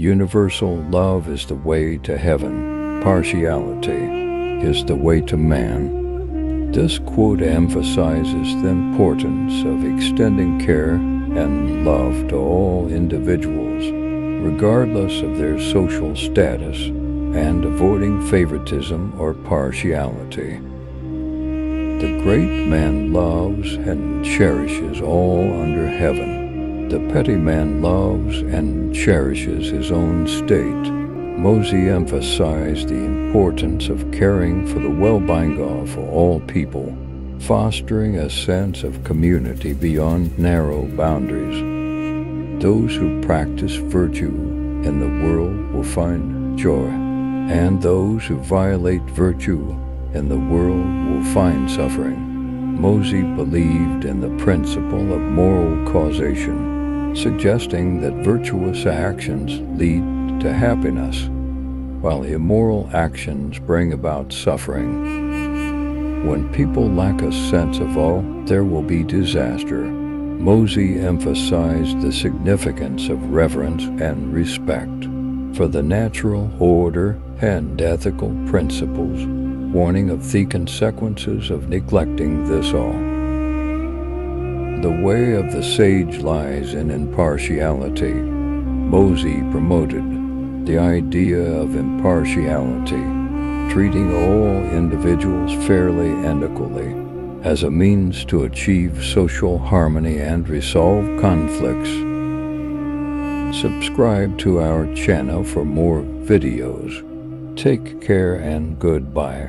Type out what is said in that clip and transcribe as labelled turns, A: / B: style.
A: Universal love is the way to heaven. Partiality is the way to man. This quote emphasizes the importance of extending care and love to all individuals, regardless of their social status, and avoiding favoritism or partiality. The great man loves and cherishes all under heaven. The petty man loves and cherishes his own state. Mozi emphasized the importance of caring for the well-being of all people fostering a sense of community beyond narrow boundaries. Those who practice virtue in the world will find joy, and those who violate virtue in the world will find suffering. Mozi believed in the principle of moral causation, suggesting that virtuous actions lead to happiness, while immoral actions bring about suffering. When people lack a sense of awe, there will be disaster. Mozi emphasized the significance of reverence and respect for the natural order and ethical principles, warning of the consequences of neglecting this awe. The way of the sage lies in impartiality. Mozi promoted the idea of impartiality treating all individuals fairly and equally as a means to achieve social harmony and resolve conflicts. Subscribe to our channel for more videos. Take care and goodbye.